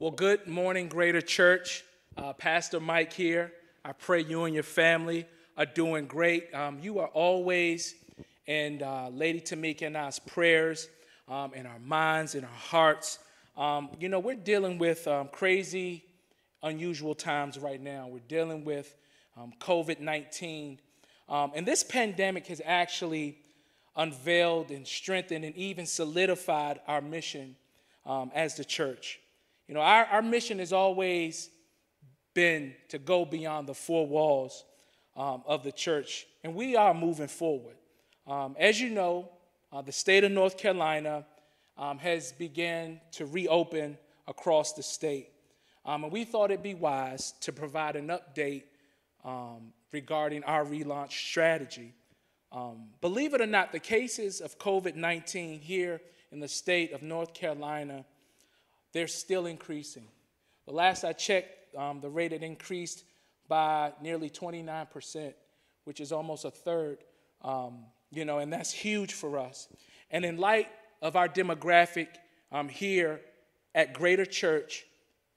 Well, good morning, Greater Church. Uh, Pastor Mike here. I pray you and your family are doing great. Um, you are always in uh, Lady Tamika and I's prayers, um, in our minds, in our hearts. Um, you know, we're dealing with um, crazy, unusual times right now. We're dealing with um, COVID 19. Um, and this pandemic has actually unveiled and strengthened and even solidified our mission as the church. You know, our, our mission has always been to go beyond the four walls um, of the church, and we are moving forward. Um, as you know, uh, the state of North Carolina um, has begun to reopen across the state. Um, and we thought it'd be wise to provide an update um, regarding our relaunch strategy. Um, believe it or not, the cases of COVID 19 here in the state of North Carolina they're still increasing. The last I checked, um, the rate had increased by nearly 29%, which is almost a third, um, you know, and that's huge for us. And in light of our demographic um, here at Greater Church,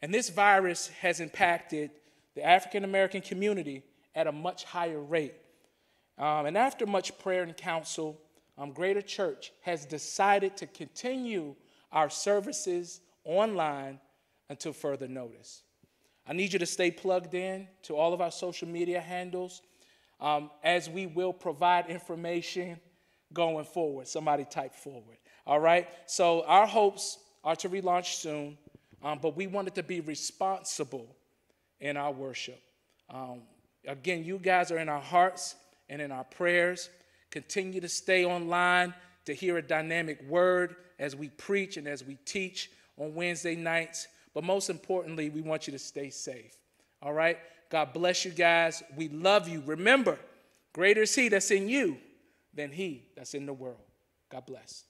and this virus has impacted the African American community at a much higher rate. Um, and after much prayer and counsel, um, Greater Church has decided to continue our services online until further notice. I need you to stay plugged in to all of our social media handles um, as we will provide information going forward. Somebody type forward. All right? So, our hopes are to relaunch soon, um, but we wanted to be responsible in our worship. Um, again, you guys are in our hearts and in our prayers. Continue to stay online to hear a dynamic word as we preach and as we teach on Wednesday nights. But most importantly, we want you to stay safe. All right? God bless you guys. We love you. Remember, greater is He that's in you than He that's in the world. God bless.